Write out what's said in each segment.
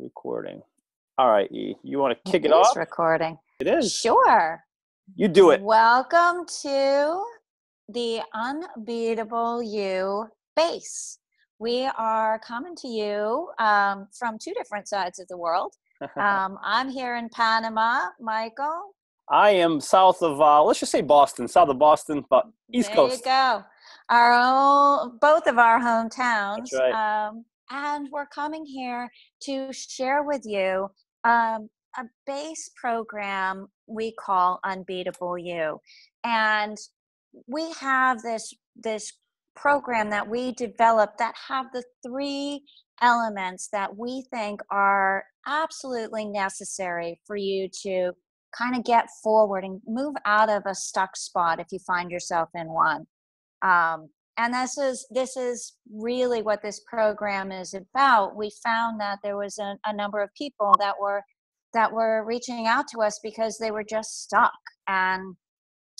recording. All right, E, you want to kick it, it off? recording. It is. Sure. You do it. Welcome to the Unbeatable You base. We are coming to you um, from two different sides of the world. Um, I'm here in Panama, Michael. I am south of, uh, let's just say Boston, south of Boston, but East there Coast. There you go. Our own, both of our hometowns. That's right. Um, and we're coming here to share with you um, a base program we call Unbeatable You. And we have this this program that we developed that have the three elements that we think are absolutely necessary for you to kind of get forward and move out of a stuck spot if you find yourself in one um, and this is this is really what this program is about we found that there was a, a number of people that were that were reaching out to us because they were just stuck and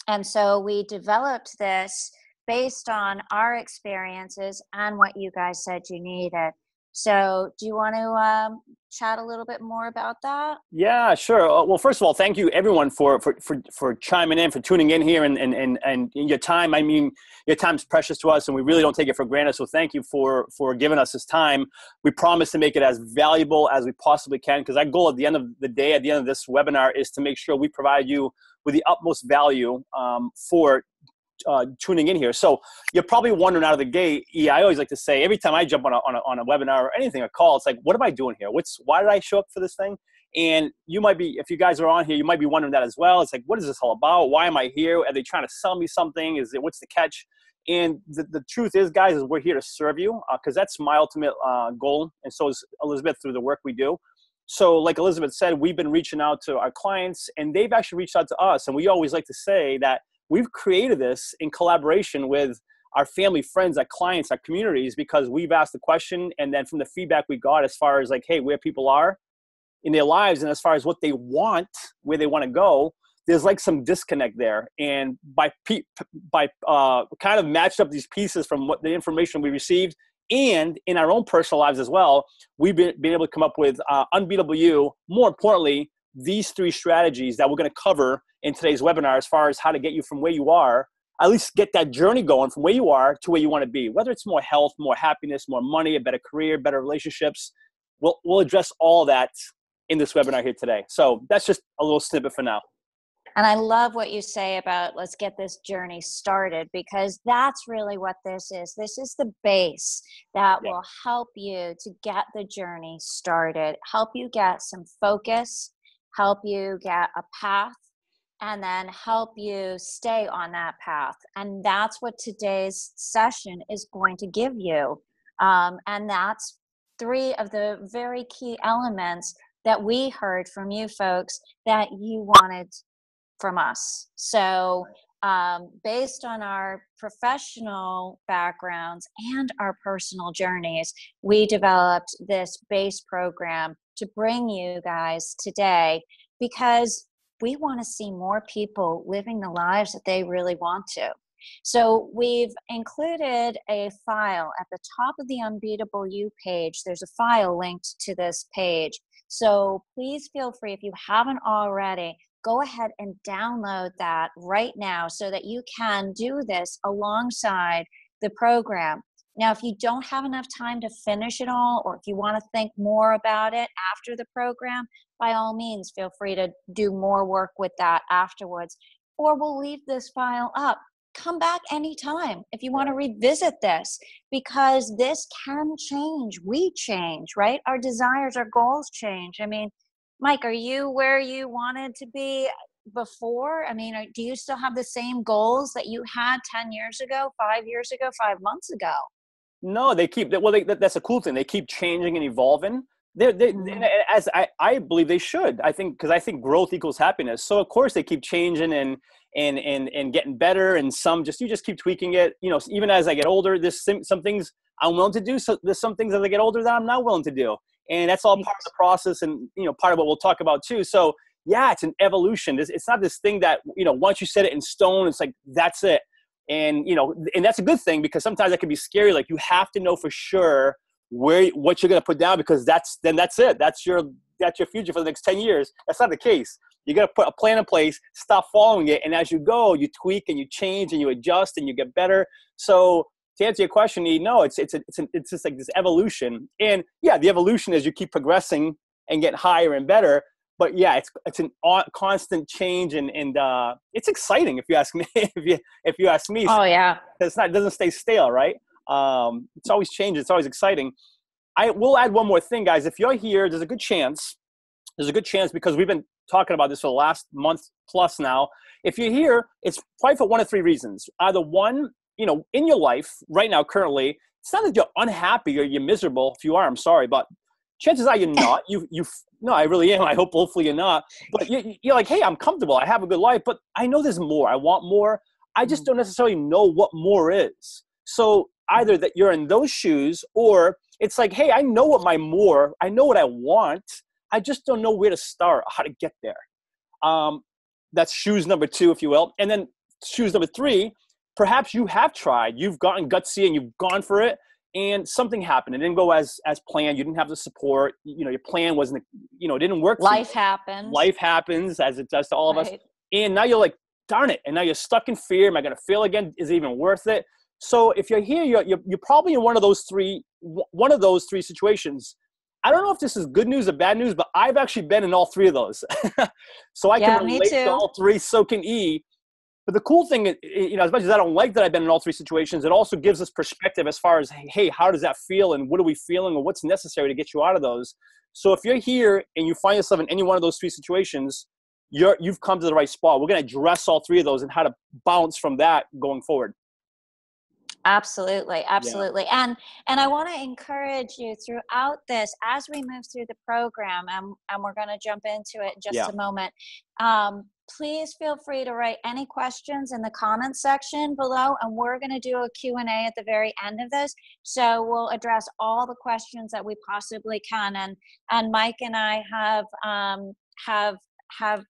and so we developed this based on our experiences and what you guys said you needed. So, do you want to um, chat a little bit more about that? Yeah, sure. Uh, well, first of all, thank you everyone for for for, for chiming in, for tuning in here, and, and and and your time. I mean, your time's precious to us, and we really don't take it for granted. So, thank you for for giving us this time. We promise to make it as valuable as we possibly can, because our goal at the end of the day, at the end of this webinar, is to make sure we provide you with the utmost value um, for uh, tuning in here. So you're probably wondering out of the gate. Yeah, I always like to say every time I jump on a, on a, on a webinar or anything, a call, it's like, what am I doing here? What's why did I show up for this thing? And you might be, if you guys are on here, you might be wondering that as well. It's like, what is this all about? Why am I here? Are they trying to sell me something? Is it what's the catch? And the, the truth is, guys, is we're here to serve you because uh, that's my ultimate uh, goal. And so is Elizabeth through the work we do. So, like Elizabeth said, we've been reaching out to our clients and they've actually reached out to us. And we always like to say that we've created this in collaboration with our family, friends, our clients, our communities, because we've asked the question, and then from the feedback we got, as far as like, hey, where people are in their lives, and as far as what they want, where they want to go, there's like some disconnect there. And by pe- by uh, kind of matched up these pieces from what the information we received, and in our own personal lives as well, we've been, been able to come up with uh, unbeatable you. More importantly, these three strategies that we're going to cover in today's webinar as far as how to get you from where you are at least get that journey going from where you are to where you want to be whether it's more health more happiness more money a better career better relationships we'll, we'll address all that in this webinar here today so that's just a little snippet for now and I love what you say about let's get this journey started because that's really what this is. This is the base that yeah. will help you to get the journey started, help you get some focus, help you get a path and then help you stay on that path. And that's what today's session is going to give you. Um, and that's three of the very key elements that we heard from you folks that you wanted from us. So, um, based on our professional backgrounds and our personal journeys, we developed this base program to bring you guys today because we want to see more people living the lives that they really want to. So we've included a file at the top of the Unbeatable You page. There's a file linked to this page. So please feel free, if you haven't already, go ahead and download that right now so that you can do this alongside the program. Now, if you don't have enough time to finish it all, or if you want to think more about it after the program, by all means, feel free to do more work with that afterwards. Or we'll leave this file up. Come back anytime if you want to revisit this because this can change. We change, right? Our desires, our goals change. I mean, Mike, are you where you wanted to be before? I mean, do you still have the same goals that you had 10 years ago, five years ago, five months ago? No, they keep, that well, they, that's a cool thing. They keep changing and evolving they're, they, mm-hmm. as I, I believe they should. I think because I think growth equals happiness. So of course they keep changing and and and and getting better. And some just you just keep tweaking it. You know, even as I get older, there's some, some things I'm willing to do. So there's some things as I get older that I'm not willing to do. And that's all part of the process, and you know, part of what we'll talk about too. So yeah, it's an evolution. It's, it's not this thing that you know once you set it in stone, it's like that's it. And you know, and that's a good thing because sometimes that can be scary. Like you have to know for sure where what you're going to put down because that's then that's it. That's your that's your future for the next 10 years. That's not the case. You got to put a plan in place, stop following it, and as you go, you tweak and you change and you adjust and you get better. So to answer your question, no, it's it's a, it's a, it's just like this evolution, and yeah, the evolution is you keep progressing and get higher and better. But yeah, it's it's an constant change, and and uh, it's exciting if you ask me. if you if you ask me, oh yeah, it's not it doesn't stay stale, right? Um, it's always changing. It's always exciting. I will add one more thing, guys. If you're here, there's a good chance. There's a good chance because we've been talking about this for the last month plus now. If you're here, it's probably for one of three reasons. Either one, you know, in your life right now, currently, it's not that you're unhappy or you're miserable. If you are, I'm sorry, but chances are you're not. You, you, no, I really am. I hope, hopefully, you're not. But you, you're like, hey, I'm comfortable. I have a good life, but I know there's more. I want more. I just mm. don't necessarily know what more is. So either that you're in those shoes or it's like, hey, I know what my more, I know what I want. I just don't know where to start, how to get there. Um, that's shoes number two, if you will. And then shoes number three, perhaps you have tried, you've gotten gutsy and you've gone for it, and something happened. It didn't go as as planned. You didn't have the support. You know, your plan wasn't, you know, it didn't work. Life happens. Life happens as it does to all of us. And now you're like, darn it. And now you're stuck in fear. Am I going to fail again? Is it even worth it? So if you're here, you're, you're, you're probably in one of those three, one of those three situations. I don't know if this is good news or bad news, but I've actually been in all three of those. so I yeah, can relate to all three. So can E. But the cool thing, you know, as much as I don't like that I've been in all three situations, it also gives us perspective as far as, hey, how does that feel and what are we feeling or what's necessary to get you out of those. So if you're here and you find yourself in any one of those three situations, you're, you've come to the right spot. We're going to address all three of those and how to bounce from that going forward absolutely absolutely yeah. and and i want to encourage you throughout this as we move through the program and, and we're going to jump into it in just yeah. a moment um, please feel free to write any questions in the comments section below and we're going to do a q&a at the very end of this so we'll address all the questions that we possibly can and and mike and i have um, have have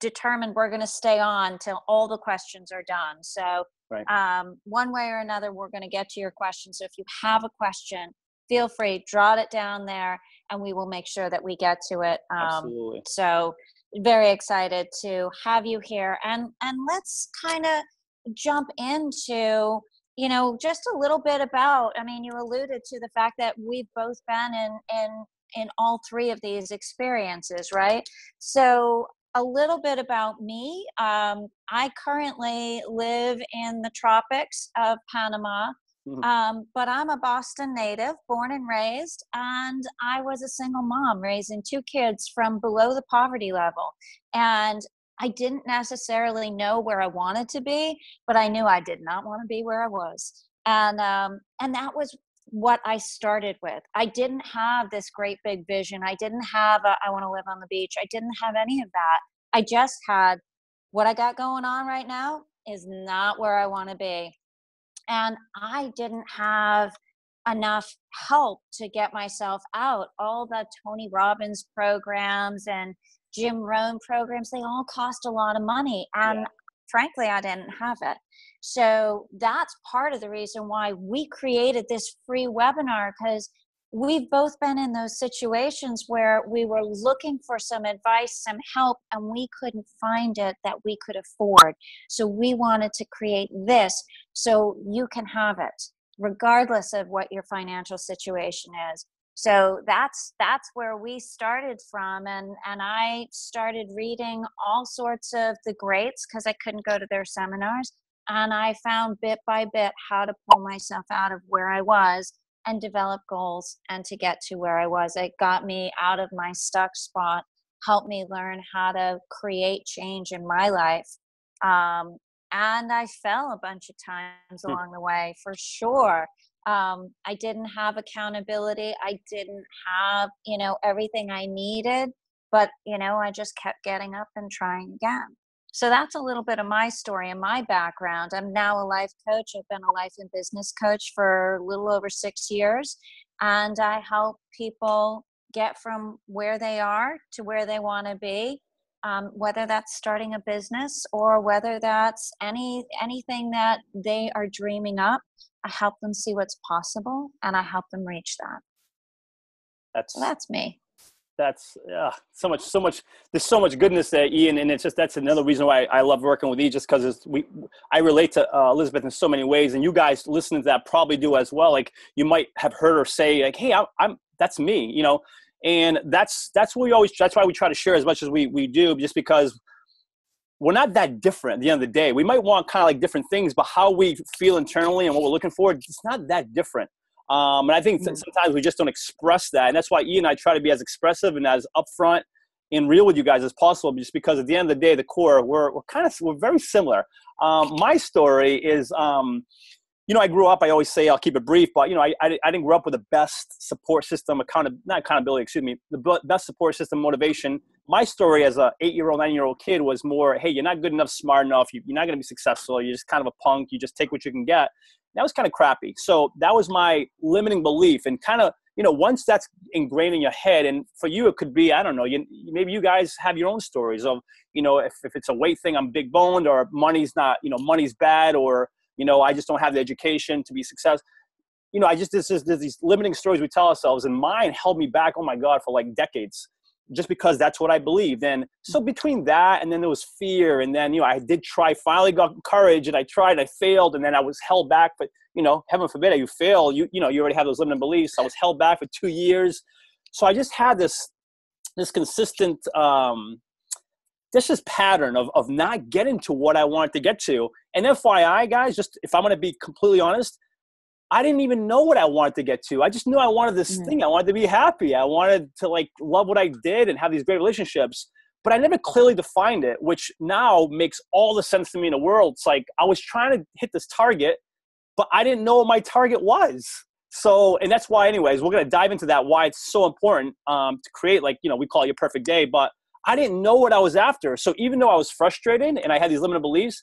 determined we're going to stay on till all the questions are done so Right. Um, one way or another, we're going to get to your question. So if you have a question, feel free, jot it down there, and we will make sure that we get to it. Um, Absolutely. So very excited to have you here, and and let's kind of jump into you know just a little bit about. I mean, you alluded to the fact that we've both been in in in all three of these experiences, right? So a little bit about me. Um, I currently live in the tropics of Panama, mm-hmm. um, but I'm a Boston native, born and raised, and I was a single mom raising two kids from below the poverty level. And I didn't necessarily know where I wanted to be, but I knew I did not want to be where I was. And um, and that was what I started with. I didn't have this great big vision. I didn't have a, I want to live on the beach. I didn't have any of that. I just had what I got going on right now is not where I want to be. And I didn't have enough help to get myself out. All the Tony Robbins programs and Jim Rohn programs, they all cost a lot of money. And yeah. Frankly, I didn't have it. So that's part of the reason why we created this free webinar because we've both been in those situations where we were looking for some advice, some help, and we couldn't find it that we could afford. So we wanted to create this so you can have it regardless of what your financial situation is so that's that's where we started from and and i started reading all sorts of the greats because i couldn't go to their seminars and I found bit by bit how to pull myself out of where I was and develop goals and to get to where I was. It got me out of my stuck spot, helped me learn how to create change in my life. Um, and I fell a bunch of times hmm. along the way for sure. Um, I didn't have accountability. I didn't have, you know, everything I needed, but, you know, I just kept getting up and trying again. So that's a little bit of my story and my background. I'm now a life coach. I've been a life and business coach for a little over six years, and I help people get from where they are to where they want to be. Um, whether that's starting a business or whether that's any anything that they are dreaming up i help them see what's possible and i help them reach that. That's so that's me. That's uh, so much so much there's so much goodness there ian and it's just that's another reason why i love working with you just because we i relate to uh, elizabeth in so many ways and you guys listening to that probably do as well like you might have heard her say like hey I, i'm that's me you know and that's that's what we always that's why we try to share as much as we we do just because we're not that different at the end of the day we might want kind of like different things but how we feel internally and what we're looking for it's not that different um, and I think mm. sometimes we just don't express that. And that's why Ian and I try to be as expressive and as upfront and real with you guys as possible, just because at the end of the day, the core, we're, we're kind of, we're very similar. Um, my story is, um, you know, I grew up, I always say, I'll keep it brief, but, you know, I, I, I didn't grow up with the best support system, account, not accountability, excuse me, the best support system, motivation. My story as a eight-year-old, nine-year-old kid was more, hey, you're not good enough, smart enough, you, you're not going to be successful, you're just kind of a punk, you just take what you can get that was kind of crappy. So that was my limiting belief, and kind of you know once that's ingrained in your head, and for you it could be I don't know, you, maybe you guys have your own stories of you know if, if it's a weight thing I'm big boned or money's not you know money's bad or you know I just don't have the education to be successful. You know, I just this is these limiting stories we tell ourselves, and mine held me back. Oh my God, for like decades just because that's what I believed. And so between that and then there was fear, and then you know I did try, finally got courage, and I tried, I failed, and then I was held back. But you know, heaven forbid, you fail, you you know, you already have those limiting beliefs. I was held back for two years, so I just had this this consistent um, this is pattern of of not getting to what I wanted to get to. And FYI, guys, just if I'm going to be completely honest, I didn't even know what I wanted to get to. I just knew I wanted this mm-hmm. thing. I wanted to be happy. I wanted to like love what I did and have these great relationships. But I never clearly defined it, which now makes all the sense to me in the world. It's like I was trying to hit this target, but I didn't know what my target was. So, and that's why, anyways, we're gonna dive into that. Why it's so important um, to create, like you know, we call it your perfect day. But I didn't know what I was after. So even though I was frustrated and I had these limited beliefs,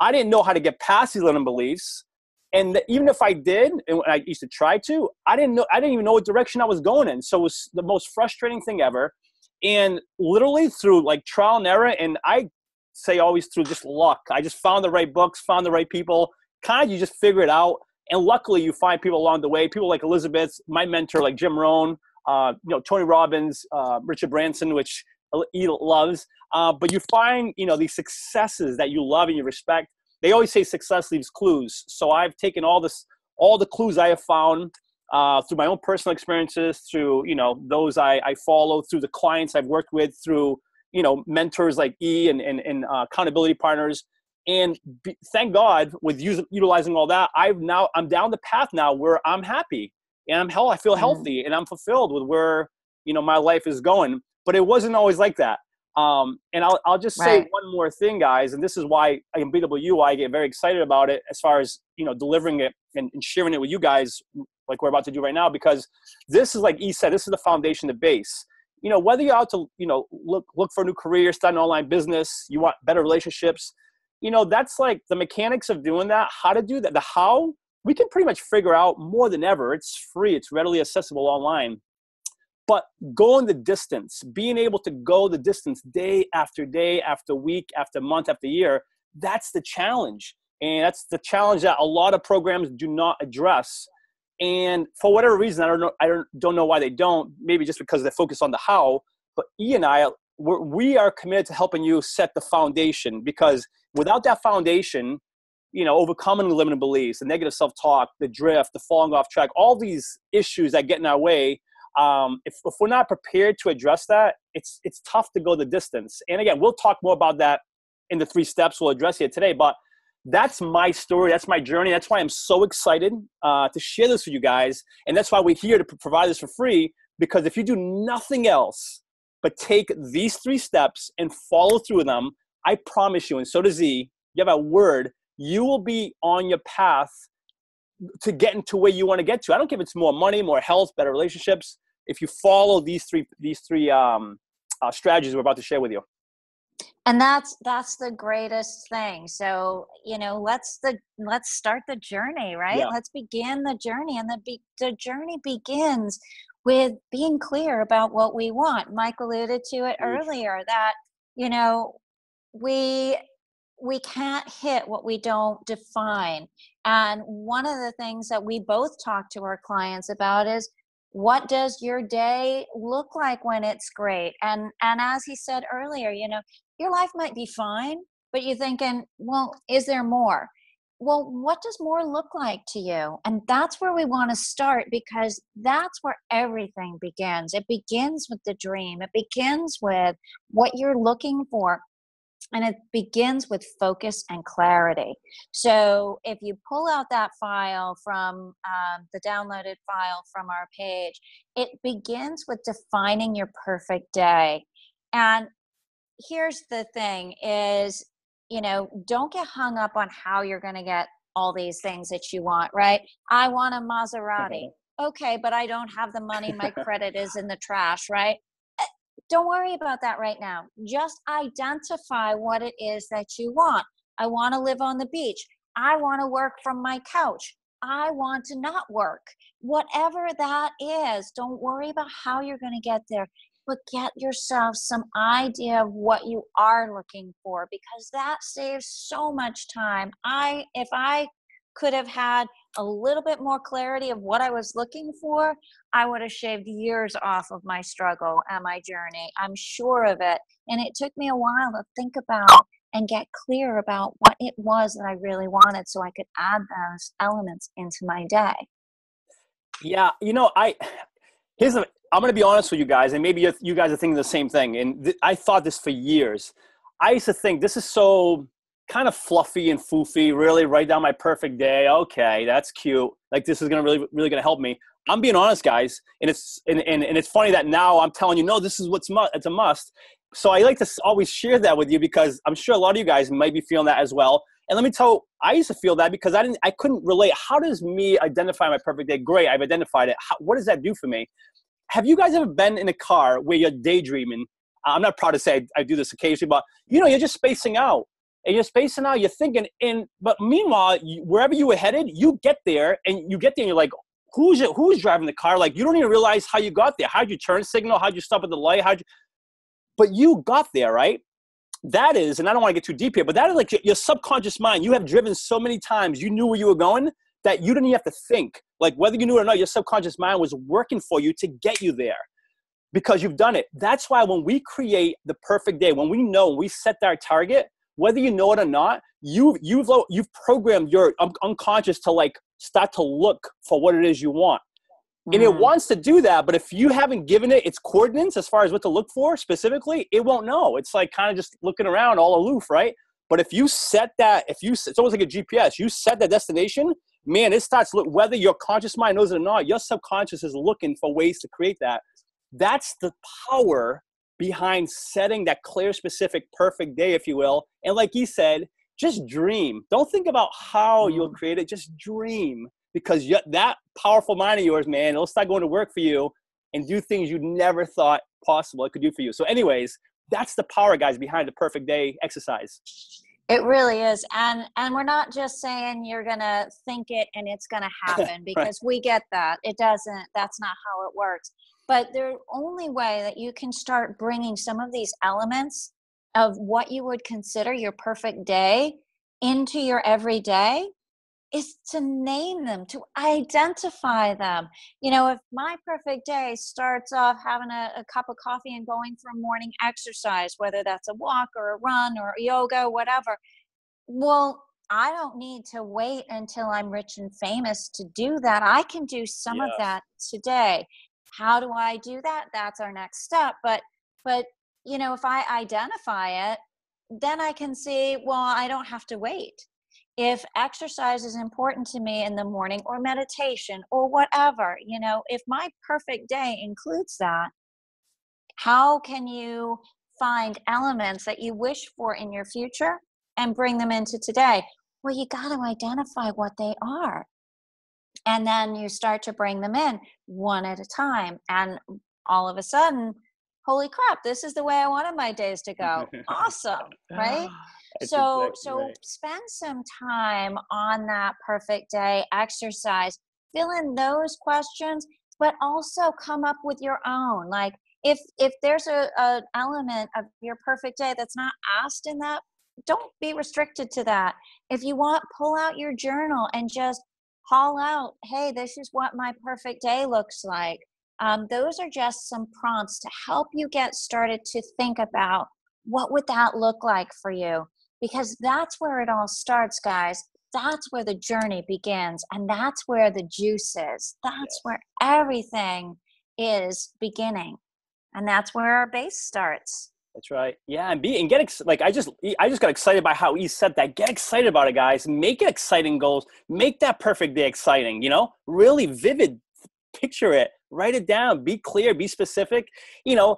I didn't know how to get past these limited beliefs and even if I did, and I used to try to, I didn't know, I didn't even know what direction I was going in. So it was the most frustrating thing ever. And literally through like trial and error, and I say always through just luck. I just found the right books, found the right people. Kind of you just figure it out. And luckily, you find people along the way. People like Elizabeth, my mentor, like Jim Rohn, uh, you know, Tony Robbins, uh, Richard Branson, which loves. Uh, but you find, you know, these successes that you love and you respect they always say success leaves clues. So I've taken all this, all the clues I have found uh, through my own personal experiences, through you know those I, I follow, through the clients I've worked with, through you know mentors like E and and, and uh, accountability partners. And be, thank God, with use, utilizing all that, I've now I'm down the path now where I'm happy and I'm hell. I feel mm-hmm. healthy and I'm fulfilled with where you know my life is going. But it wasn't always like that. Um, and I'll, I'll just say right. one more thing, guys, and this is why Unbeatable You, I get very excited about it as far as, you know, delivering it and, and sharing it with you guys like we're about to do right now, because this is like E said, this is the foundation, the base. You know, whether you're out to, you know, look, look for a new career, start an online business, you want better relationships, you know, that's like the mechanics of doing that, how to do that, the how, we can pretty much figure out more than ever. It's free, it's readily accessible online but going the distance, being able to go the distance day after day, after week, after month, after year, that's the challenge. And that's the challenge that a lot of programs do not address. And for whatever reason, I don't know, I don't, don't know why they don't. Maybe just because they focus on the how. But E and I, we're, we are committed to helping you set the foundation because without that foundation, you know, overcoming the limiting beliefs, the negative self-talk, the drift, the falling off track, all these issues that get in our way, um, if, if we're not prepared to address that, it's it's tough to go the distance. And again, we'll talk more about that in the three steps we'll address here today. But that's my story. That's my journey. That's why I'm so excited uh, to share this with you guys. And that's why we're here to provide this for free. Because if you do nothing else but take these three steps and follow through them, I promise you, and so does Z, you have a word, you will be on your path to getting to where you want to get to. I don't care if it's more money, more health, better relationships. If you follow these three these three um, uh, strategies we're about to share with you. And that's that's the greatest thing. So you know, let's the let's start the journey, right? Yeah. Let's begin the journey, and the be, the journey begins with being clear about what we want. Mike alluded to it earlier that you know we we can't hit what we don't define and one of the things that we both talk to our clients about is what does your day look like when it's great? And and as he said earlier you know your life might be fine but you're thinking well is there more well what does more look like to you? And that's where we want to start because that's where everything begins. It begins with the dream. It begins with what you're looking for and it begins with focus and clarity. So if you pull out that file from um, the downloaded file from our page, it begins with defining your perfect day. And here's the thing is, you know, don't get hung up on how you're going to get all these things that you want, right? I want a Maserati. Okay, but I don't have the money. My credit is in the trash, right? Don't worry about that right now. Just identify what it is that you want. I want to live on the beach. I want to work from my couch. I want to not work. Whatever that is, don't worry about how you're going to get there, but get yourself some idea of what you are looking for because that saves so much time. I if I could have had a little bit more clarity of what I was looking for, I would have shaved years off of my struggle and my journey. I'm sure of it. And it took me a while to think about and get clear about what it was that I really wanted so I could add those elements into my day. Yeah, you know, I here's a I'm going to be honest with you guys, and maybe you guys are thinking the same thing. And th- I thought this for years. I used to think this is so kind of fluffy and foofy, really write down my perfect day. Okay, that's cute. Like this is gonna really, really gonna help me. I'm being honest, guys, and it's and, and, and it's funny that now I'm telling you, no, this is what's. It's a must. So I like to always share that with you because I'm sure a lot of you guys might be feeling that as well. And let me tell you, I used to feel that because I didn't, I couldn't relate. How does me identify my perfect day? Great, I've identified it. How, what does that do for me? Have you guys ever been in a car where you're daydreaming? I'm not proud to say I, I do this occasionally, but you know, you're just spacing out and you're spacing out, you're thinking, and but meanwhile, wherever you were headed, you get there, and you get there, and you're like, who's it, who's driving the car? Like you don't even realize how you got there. How'd you turn signal? How'd you stop at the light? How'd you? But you got there, right? That is, and I don't want to get too deep here, but that is like your, your subconscious mind. You have driven so many times, you knew where you were going that you didn't even have to think. Like whether you knew it or not, your subconscious mind was working for you to get you there because you've done it. That's why when we create the perfect day, when we know we set our target, whether you know it or not, you you've you've programmed your unconscious to like start to look for what it is you want. Mm. And it mm. wants to do that, but if you haven't given it its coordinates as far as what to look for specifically, it won't know. It's like kind of just looking around all aloof, right? But if you set that, if you, it's almost like a GPS, you set that destination, man, it starts look whether your conscious mind knows it or not, your subconscious is looking for ways to create that. That's the power behind setting that clear, specific, perfect day, if you will. And like he said, just dream. Don't think about how mm-hmm. you'll create it. Just dream because you, that powerful mind of yours, man, it'll start going to work for you and do things you never thought possible it could do for you. So, anyways, that's the power, guys, behind the perfect day exercise. It really is. And and we're not just saying you're going to think it and it's going to happen because right. we get that. It doesn't that's not how it works. But the only way that you can start bringing some of these elements of what you would consider your perfect day into your everyday is to name them, to identify them. You know, if my perfect day starts off having a, a, cup of coffee and going for a morning exercise, whether that's a walk or a run or yoga, whatever, well, I don't need to wait until I'm rich and famous to do that. I can do some yeah. of that today how do i do that? That's our next step but but you know if i identify it then i can see well i don't have to wait. If exercise is important to me in the morning or meditation or whatever you know if my perfect day includes that how can you find elements that you wish for in your future and bring them into today? Well you got to identify what they are and then you start to bring them in one at a time and all of a sudden holy crap this is the way i wanted my days to go awesome right ah, so exactly so right. spend some time on that perfect day exercise fill in those questions but also come up with your own. Like if if there's a an element of your perfect day that's not asked in that, don't be restricted to that. If you want, pull out your journal and just haul out, hey, this is what my perfect day looks like. Um, those are just some prompts to help you get started to think about what would that look like for you? Because that's where it all starts guys. That's where the journey begins and that's where the juice is. That's where everything is beginning and that's where our base starts that's right. Yeah and be and get ex- like i just i just got excited by how he said that. Get excited about it guys. Make it exciting goals. Make that perfect day exciting you know? Really vivid picture it. Write it down. Be clear. Be specific. You know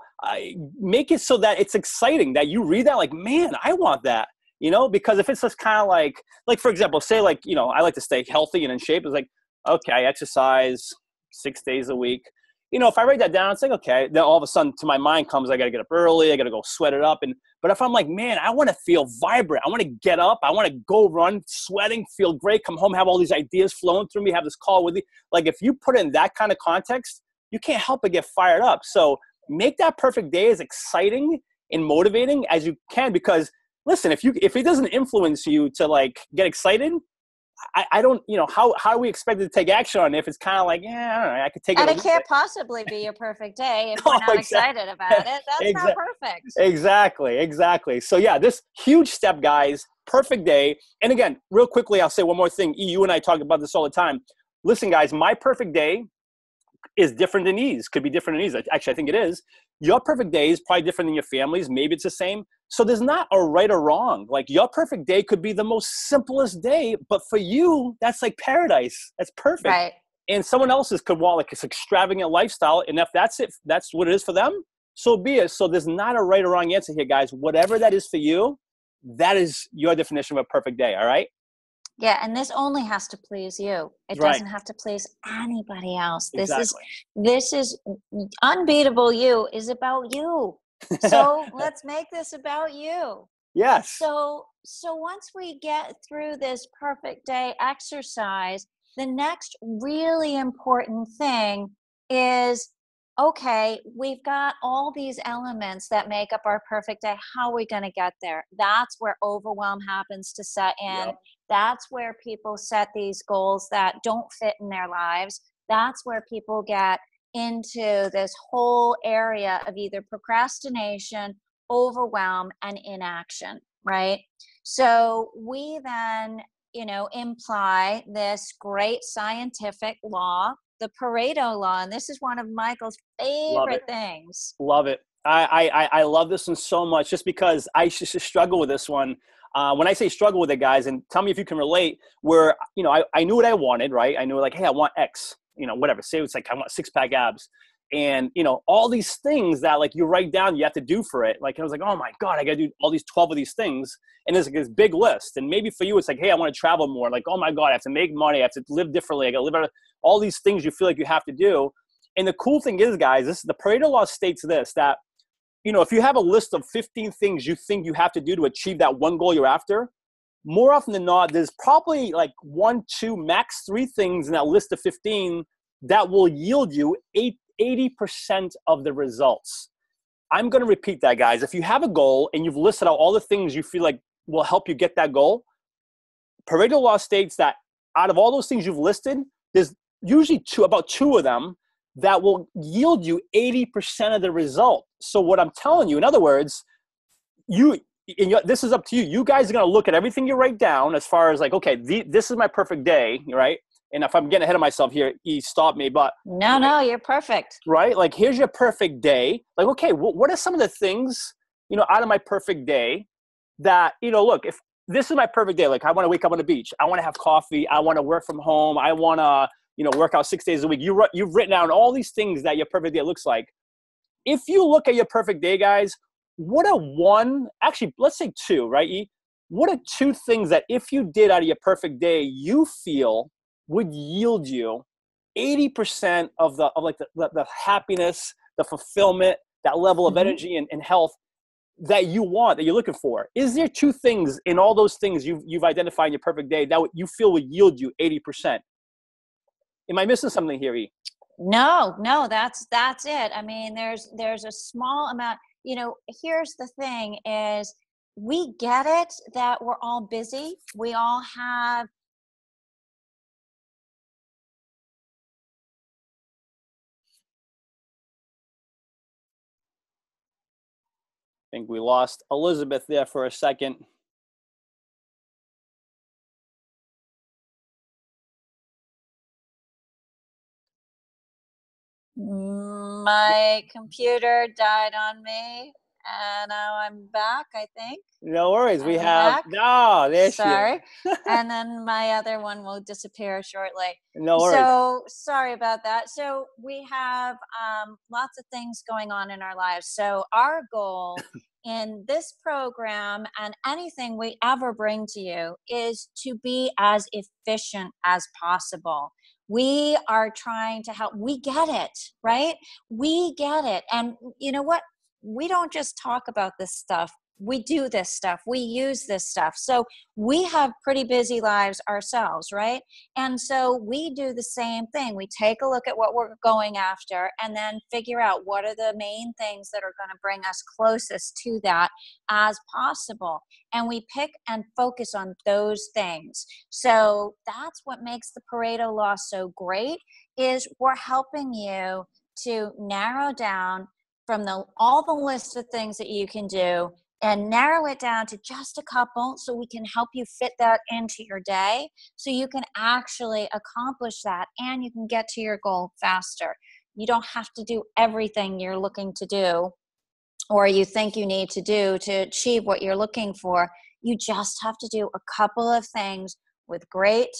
make it so that it's exciting that you read that like man i want that you know? Because if it's just kind of like like for example say like you know i like to stay healthy and in shape. It's like okay i exercise six days a week you know if i write that down it's like okay then all of a sudden to my mind comes i gotta get up early i gotta go sweat it up and but if i'm like man i want to feel vibrant i want to get up i want to go run sweating feel great come home have all these ideas flowing through me have this call with you like if you put in that kind of context you can't help but get fired up. So make that perfect day as exciting and motivating as you can because listen, if you if it doesn't influence you to like get excited, I, I don't, you know, how how do we expect to take action on it if it's kind of like, yeah, I don't know, I could take and it. And it can't possibly be your perfect day if you're not excited about it. That's exactly. not perfect. Exactly, exactly. So yeah, this huge step, guys. Perfect day. And again, real quickly, I'll say one more thing. You and I talk about this all the time. Listen, guys, my perfect day is different than E's. Could be different than E's. Actually, I think it is. Your perfect day is probably different than your family's. Maybe it's the same. So there's not a right or wrong. Like your perfect day could be the most simplest day, but for you, that's like paradise. That's perfect. Right. And someone else's could want like this extravagant lifestyle. And if that's it, that's what it is for them, so be it. So there's not a right or wrong answer here, guys. Whatever that is for you, that is your definition of a perfect day. All right. Yeah, and this only has to please you. It right. doesn't have to please anybody else. This exactly. is this is unbeatable you is about you so let's make this about you. Yes. So so once we get through this perfect day exercise, the next really important thing is okay, we've got all these elements that make up our perfect day. How are we going to get there? That's where overwhelm happens to set in. Yep. That's where people set these goals that don't fit in their lives. That's where people get into this whole area of either procrastination, overwhelm, and inaction, right? So we then, you know, imply this great scientific law, the Pareto law, and this is one of Michael's favorite love things. Love it. I, I, I love this one so much just because I just struggle with this one. Uh, when I say struggle with it, guys, and tell me if you can relate, where, you know, I, I knew what I wanted, right? I knew like, hey, I want X you know, whatever. Say it's like I want six pack abs, and you know all these things that like you write down you have to do for it. Like I was like, oh my god, I got to do all these twelve of these things, and there's like this big list. And maybe for you, it's like, hey, I want to travel more. Like, oh my god, I have to make money. I have to live differently. I got to live out all these things you feel like you have to do. And the cool thing is, guys, this the Pareto law states this that you know if you have a list of 15 things you think you have to do to achieve that one goal you're after more often than not, there's probably like one, two, max three things in that list of 15 that will yield you 80% of the results. I'm going to repeat that, guys. If you have a goal and you've listed out all the things you feel like will help you get that goal, Pareto law states that out of all those things you've listed, there's usually two, about two of them that will yield you 80% of the result. So what I'm telling you, in other words, you and this is up to you. You guys are going to look at everything you write down as far as like, okay, the, this is my perfect day, right? And if I'm getting ahead of myself here, he stop me. But no, no, you're perfect. Right? Like, here's your perfect day. Like, okay, what are some of the things you know out of my perfect day that you know? Look, if this is my perfect day, like I want to wake up on the beach, I want to have coffee, I want to work from home, I want to you know work out six days a week. You you've written down all these things that your perfect day looks like. If you look at your perfect day, guys, what are one, actually, let's say two, right? What are two things that if you did out of your perfect day, you feel would yield you 80% of the of like the, the, the happiness, the fulfillment, that level of mm-hmm. energy and, and health that you want, that you're looking for? Is there two things in all those things you've, you've identified in your perfect day that you feel would yield you 80%? Am I missing something here, E? no no that's that's it i mean there's there's a small amount you know here's the thing is we get it that we're all busy we all have I think we lost Elizabeth there for a second. My computer died on me, and now I'm back. I think. No worries. We I'm have back. no. There is. Sorry, and then my other one will disappear shortly. No worries. So sorry about that. So we have um, lots of things going on in our lives. So our goal in this program and anything we ever bring to you is to be as efficient as possible. We are trying to help. We get it, right? We get it. And you know what? We don't just talk about this stuff we do this stuff we use this stuff. So we have pretty busy lives ourselves right? And so we do the same thing. We take a look at what we're going after and then figure out what are the main things that are going to bring us closest to that as possible. And we pick and focus on those things. So that's what makes the pareto law so great is we're helping you to narrow down from the all the list of things that you can do and narrow it down to just a couple so we can help you fit that into your day so you can actually accomplish that and you can get to your goal faster. You don't have to do everything you're looking to do or you think you need to do to achieve what you're looking for. You just have to do a couple of things with great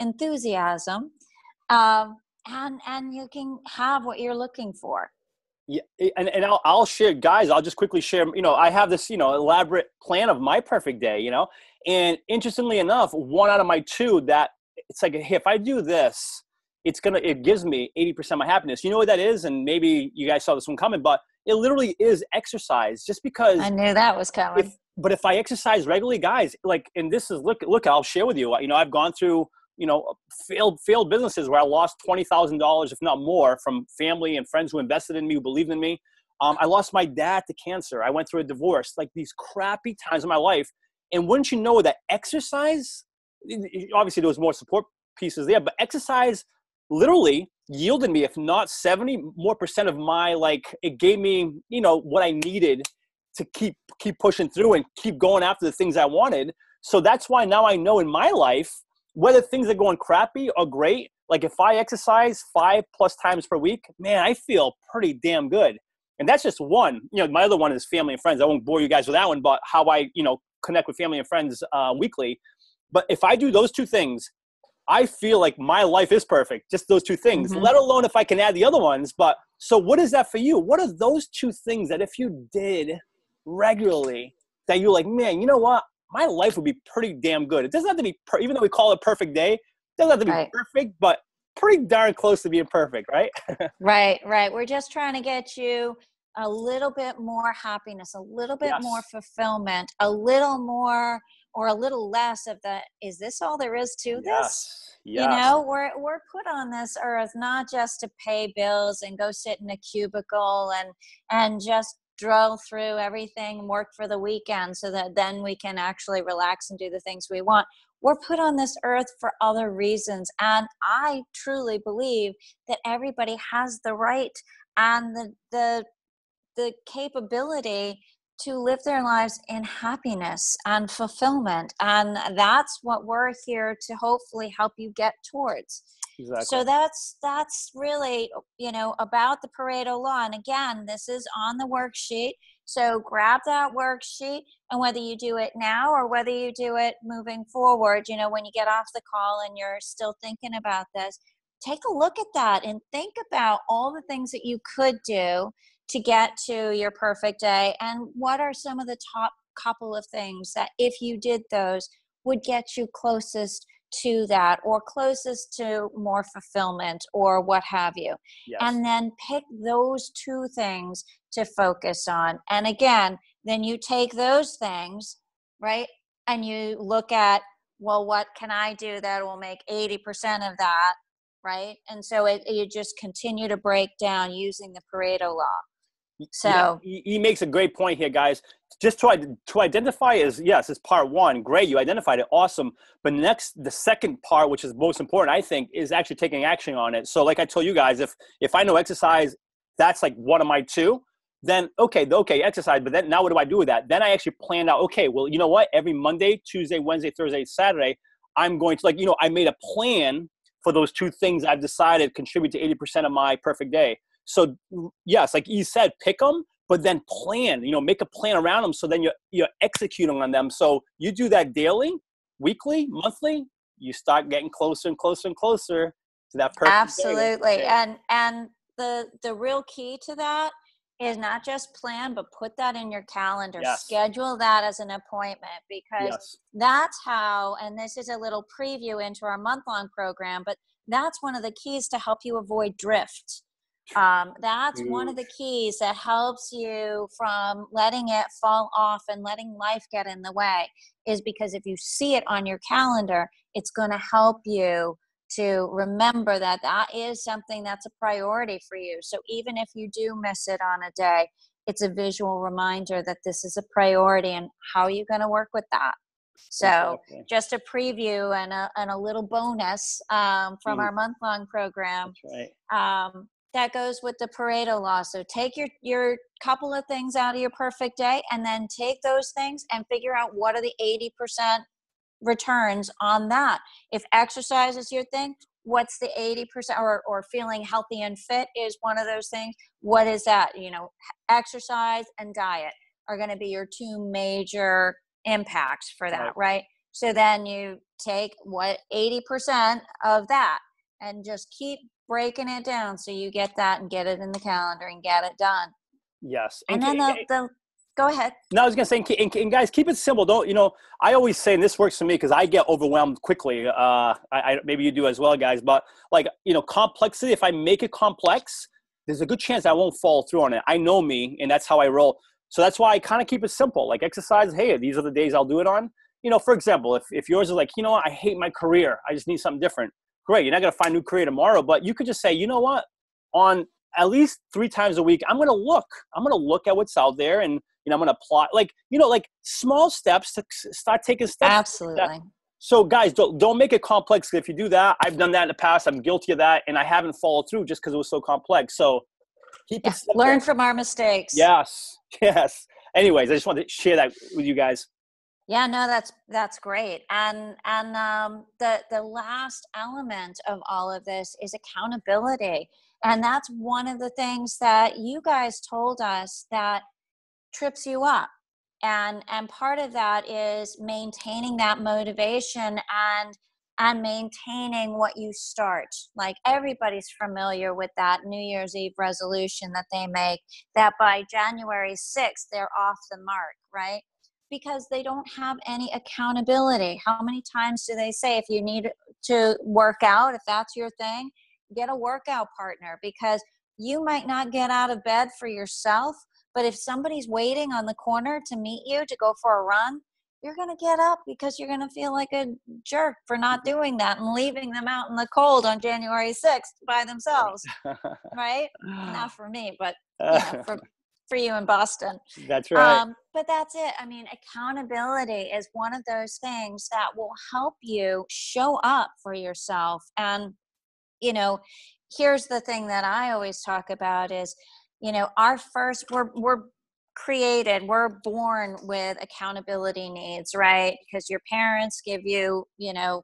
enthusiasm um, and and you can have what you're looking for yeah, and, and I'll, I'll share, guys. I'll just quickly share. You know, I have this, you know, elaborate plan of my perfect day. You know, and interestingly enough, one out of my two that it's like, hey, if I do this, it's gonna, it gives me eighty percent of my happiness. You know what that is? And maybe you guys saw this one coming, but it literally is exercise. Just because I knew that was coming. If, but if I exercise regularly, guys, like, and this is look, look, I'll share with you. You know, I've gone through you know failed failed businesses where I lost twenty thousand dollars, if not more, from family and friends who invested in me, who believed in me. Um, I lost my dad to cancer. I went through a divorce. Like these crappy times in my life. And wouldn't you know that exercise? Obviously, there was more support pieces there, but exercise literally yielded me, if not seventy more percent of my like. It gave me, you know, what I needed to keep keep pushing through and keep going after the things I wanted. So that's why now I know in my life whether things are going crappy or great, like if I exercise five plus times per week, man, I feel pretty damn good. And that's just one. You know, my other one is family and friends. I won't bore you guys with that one, but how I, you know, connect with family and friends uh, weekly. But if I do those two things, I feel like my life is perfect. Just those two things, mm-hmm. let alone if I can add the other ones. But so, what is that for you? What are those two things that if you did regularly, that you're like, man, you know what? My life would be pretty damn good. It doesn't have to be, per- even though we call it perfect day, it doesn't have to be right. perfect, but pretty darn close to being perfect, right? right, right. We're just trying to get you a little bit more happiness, a little bit yes. more fulfillment, a little more or a little less of the is this all there is to this? Yes. Yes. You know, we're we're put on this earth not just to pay bills and go sit in a cubicle and and just drill through everything, work for the weekend so that then we can actually relax and do the things we want. We're put on this earth for other reasons. And I truly believe that everybody has the right and the, the, the capability to live their lives in happiness and fulfillment. And that's what we're here to hopefully help you get towards. Exactly. So that's that's really you know about the Pareto law. And again, this is on the worksheet. So grab that worksheet, and whether you do it now or whether you do it moving forward, you know, when you get off the call and you're still thinking about this, take a look at that and think about all the things that you could do to get to your perfect day and what are some of the top couple of things that if you did those would get you closest to that or closest to more fulfillment or what have you. Yes. And then pick those two things to focus on. And again, then you take those things, right? And you look at, well, what can I do that will make 80% of that right? And so it, you just continue to break down using the Pareto law. So yeah, he, he, makes a great point here, guys. Just to to identify is yes, it's part one. Great, you identified it, awesome. But next, the second part, which is most important, I think, is actually taking action on it. So, like I told you guys, if if I know exercise, that's like one of my two. Then okay, okay, exercise. But then now, what do I do with that? Then I actually planned out. Okay, well, you know what? Every Monday, Tuesday, Wednesday, Thursday, Saturday, I'm going to like you know I made a plan for those two things I've decided contribute to 80% of my perfect day. So yes, like you said, pick them, but then plan. You know, make a plan around them. So then you're you're executing on them. So you do that daily, weekly, monthly. You start getting closer and closer and closer to that perfect. Absolutely, day. and and the the real key to that is not just plan but put that in your calendar yes. schedule that as an appointment because yes. that's how and this is a little preview into our month long program but that's one of the keys to help you avoid drift um, that's one of the keys that helps you from letting it fall off and letting life get in the way is because if you see it on your calendar it's going to help you to remember that that is something that's a priority for you. So even if you do miss it on a day, it's a visual reminder that this is a priority and how are you going to work with that? So exactly. just a preview and a, and a little bonus um, from mm. our month long program. Right. Um, that goes with the Pareto law. So take your your couple of things out of your perfect day and then take those things and figure out what are the 80% returns on that. If exercise is your thing, what's the 80% or, or feeling healthy and fit is one of those things. What is that? You know, exercise and diet are going to be your two major impacts for that, right? right? So then you take what 80% of that and just keep breaking it down so you get that and get it in the calendar and get it done. Yes. And, and then the, the go ahead. No, I was gonna say, and, and, guys, keep it simple. Don't you know? I always say, and this works for me because I get overwhelmed quickly. Uh, I, I, maybe you do as well, guys. But like you know, complexity. If I make it complex, there's a good chance I won't fall through on it. I know me, and that's how I roll. So that's why I kind of keep it simple. Like exercise. Hey, these are the days I'll do it on. You know, for example, if if yours is like, you know what, I hate my career. I just need something different. Great, you're not gonna find new career tomorrow, but you could just say, you know what, on at least three times a week, I'm going to look. I'm going to look at what's out there and you know, I'm going to plot like, you know, like small steps to start taking steps. Absolutely. So guys, don't, don't make it complex. If you do that, I've done that in the past. I'm guilty of that. And I haven't followed through just because it was so complex. So keep yeah, learn from our mistakes. Yes. Yes. Anyways, I just wanted to share that with you guys. Yeah, no, that's that's great. And and um, the the last element of all of this is accountability. And that's one of the things that you guys told us that trips you up and and part of that is maintaining that motivation and and maintaining what you start like everybody's familiar with that new year's eve resolution that they make that by january 6th they're off the mark right because they don't have any accountability how many times do they say if you need to work out if that's your thing get a workout partner because you might not get out of bed for yourself but if somebody's waiting on the corner to meet you to go for a run, you're going to get up because you're going to feel like a jerk for not doing that and leaving them out in the cold on January 6th by themselves. right? Not for me, but you know, for for you in Boston. That's right. Um, but that's it. I mean, accountability is one of those things that will help you show up for yourself. And, you know, here's the thing that I always talk about is you know our first we're we're created we're born with accountability needs right because your parents give you you know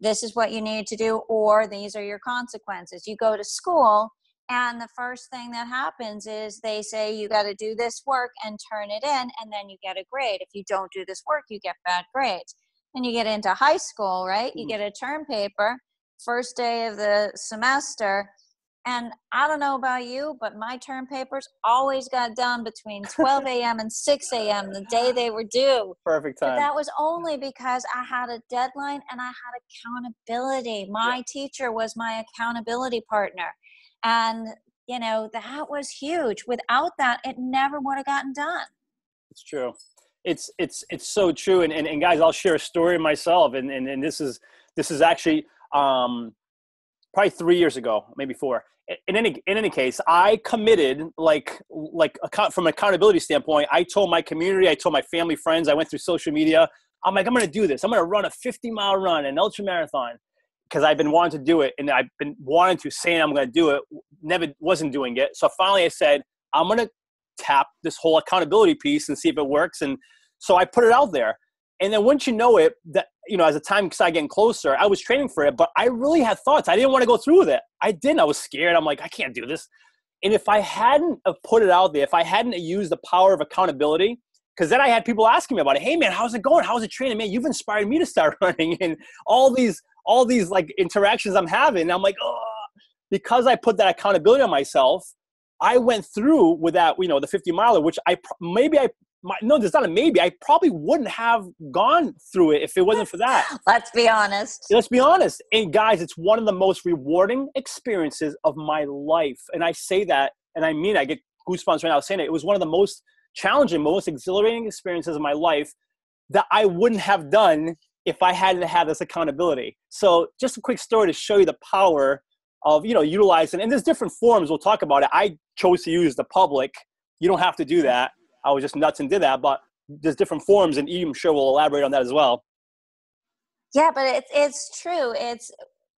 this is what you need to do or these are your consequences you go to school and the first thing that happens is they say you got to do this work and turn it in and then you get a grade if you don't do this work you get bad grades and you get into high school right you mm-hmm. get a term paper first day of the semester and I don't know about you, but my term papers always got done between 12 a.m. and 6 a.m. the day they were due. Perfect time. But that was only because I had a deadline and I had accountability. My yeah. teacher was my accountability partner. And, you know, that was huge. Without that, it never would have gotten done. It's true. It's it's it's so true. And, and, and guys, I'll share a story myself. And, and and this is this is actually um probably three years ago, maybe four. In any in any case, I committed like like from an accountability standpoint. I told my community, I told my family, friends. I went through social media. I'm like, I'm going to do this. I'm going to run a 50 mile run, an ultra marathon, because I've been wanting to do it, and I've been wanting to saying I'm going to do it. Never wasn't doing it. So finally, I said I'm going to tap this whole accountability piece and see if it works. And so I put it out there. And then once you know it, that you know, as the time started getting closer, I was training for it, but I really had thoughts. I didn't want to go through with it. I didn't. I was scared. I'm like, I can't do this. And if I hadn't put it out there, if I hadn't used the power of accountability, because then I had people asking me about it. Hey man, how's it going? How's it training? Man, you've inspired me to start running, and all these all these like interactions I'm having. I'm like, oh, because I put that accountability on myself. I went through with that, you know, the 50 miler, which I maybe I my, no, there's not a maybe. I probably wouldn't have gone through it if it wasn't for that. Let's be honest. Let's be honest. And guys, it's one of the most rewarding experiences of my life. And I say that, and I mean, I get goosebumps right now saying it. It was one of the most challenging, most exhilarating experiences of my life that I wouldn't have done if I hadn't had this accountability. So, just a quick story to show you the power of you know utilizing. And there's different forms. We'll talk about it. I chose to use the public. You don't have to do that I was just nuts and did that. But there's different forms, and I'm sure we'll elaborate on that as well. Yeah, but it's it's true. It's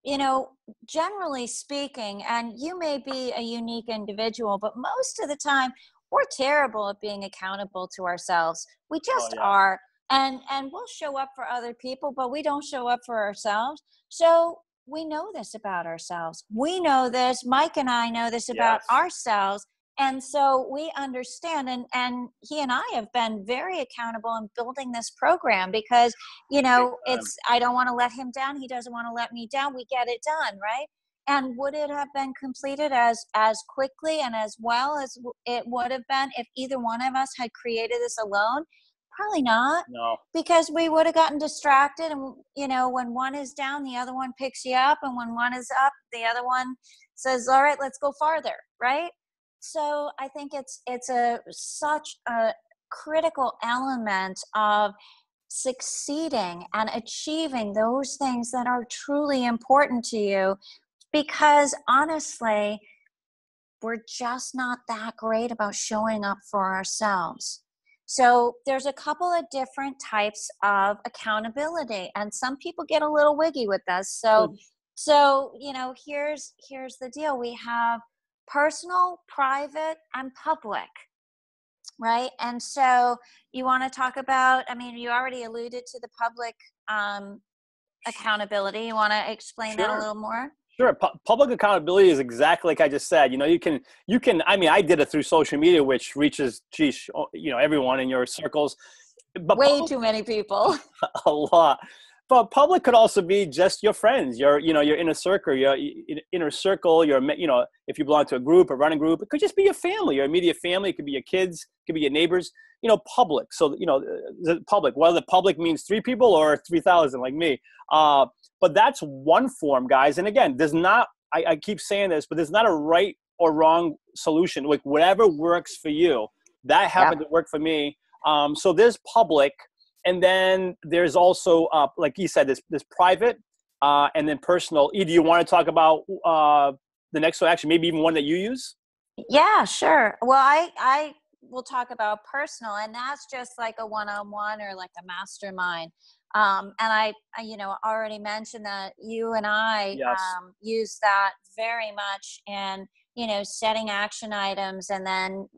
you know, generally speaking, and you may be a unique individual, but most of the time we're terrible at being accountable to ourselves. We oh, just oh, yeah. are. And and we'll show up for other people, but we don't show up for ourselves. So we know this about ourselves. We know this. Mike and I know this about yes. ourselves and so we understand and and he and i have been very accountable in building this program because you know it's i don't want to let him down he doesn't want to let me down we get it done right and would it have been completed as as quickly and as well as it would have been if either one of us had created this alone probably not no. because we would have gotten distracted and you know when one is down the other one picks you up and when one is up the other one says all right let's go farther right? So i think it's it's a such a critical element of succeeding and achieving those things that are truly important to you because honestly we're just not that great about showing up for ourselves so there's a couple of different types of accountability and some people get a little wiggy with this so so you know here's here's the deal we have personal, private, and public. Right. And so you want to talk about, I mean, you already alluded to the public um, accountability. You want to explain sure. that a little more? Sure. P- public accountability is exactly like I just said. You know, you can, you can. I mean, I did it through social media, which reaches, geez, you know, everyone in your circles. But way public, too many people. a lot but public could also be just your friends your you know your inner circle your inner circle your you know if you belong to a group a running group it could just be your family your immediate family it could be your kids it could be your neighbors you know public so you know the public whether the public means three people or 3000 like me uh, but that's one form guys and again there's not I, I keep saying this but there's not a right or wrong solution like whatever works for you that happened yeah. to work for me um, so there's public and then there's also uh, like you said this this private uh, and then personal. E do you want to talk about uh, the next one actually maybe even one that you use? Yeah sure. Well i i will talk about personal and that's just like a one-on-one or like a mastermind. Um, and I, I, you know already mentioned that you and i yes. um, use that very much in you know setting action items and then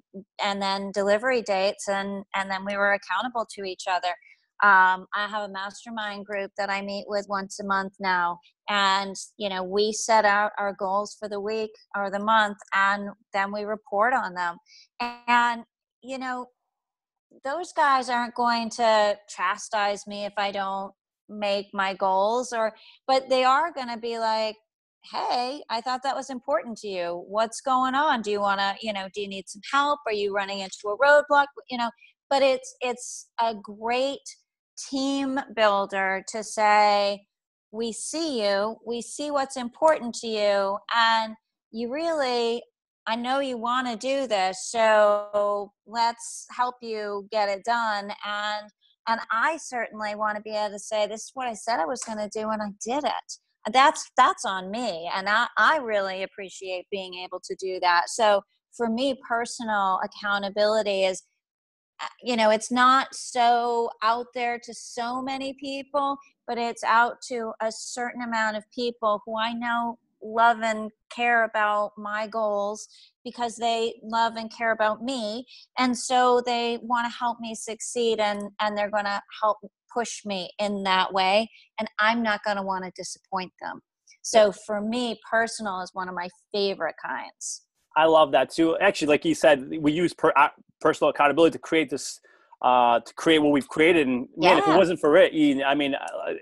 and then delivery dates and and then we were accountable to each other um, i have a mastermind group that i meet with once a month now and you know we set out our goals for the week or the month and then we report on them. And you know those guys aren't going to chastise me if i don't make my goals or but they are going to be like hey i thought that was important to you. What's going on? Do you want to you know do you need some help? Are you running into a roadblock? You know but it's it's a great team builder to say we see you we see what's important to you and you really i know you want to do this so let's help you get it done. And and i certainly want to be able to say this is what i said i was going to do and i did it. That's that's on me and I, I really appreciate being able to do that. So for me personal accountability is Uh, you know it's not so out there to so many people but it's out to a certain amount of people who i know love and care about my goals because they love and care about me and so they want to help me succeed and and they're going to help push me in that way and i'm not going to want to disappoint them. So for me personal is one of my favorite kinds i love that too actually like you said we use per, uh, personal accountability to create this uh, to create what we've created and man yeah. if it wasn't for it i mean uh,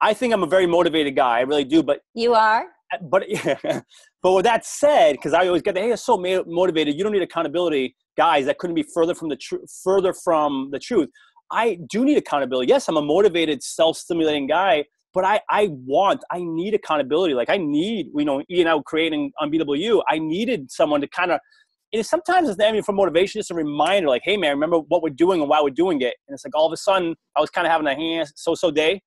i think i'm a very motivated guy i really do but you are but but with that said, because I always get the hey, you're so motivated, you don't need accountability, guys. That couldn't be further from the truth. Further from the truth. I do need accountability. Yes, I'm a motivated, self-stimulating guy, but I I want, I need accountability. Like I need, you know, you know, creating unbeatable you. I needed someone to kind of. And sometimes it's not even for motivation, just a reminder, like, hey man, remember what we're doing and why we're doing it. And it's like all of a sudden, I was kind of having a hand so-so day.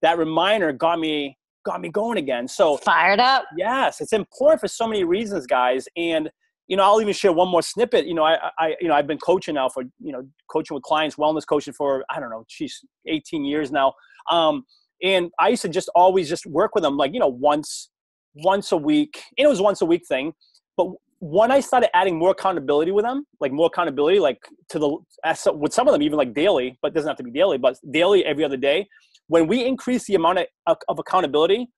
That reminder got me got me going again. So fired up. Yes, it's important for so many reasons, guys. And you know, I'll even share one more snippet. You know, I, I, you know, I've been coaching now for, you know, coaching with clients, wellness coaching for, I don't know, geez, 18 years now. Um, and I used to just always just work with them, like, you know, once, once a week. And it was once a week thing. But when I started adding more accountability with them, like more accountability, like to the, with some of them, even like daily, but it doesn't have to be daily, but daily every other day, when we increase the amount of, of accountability,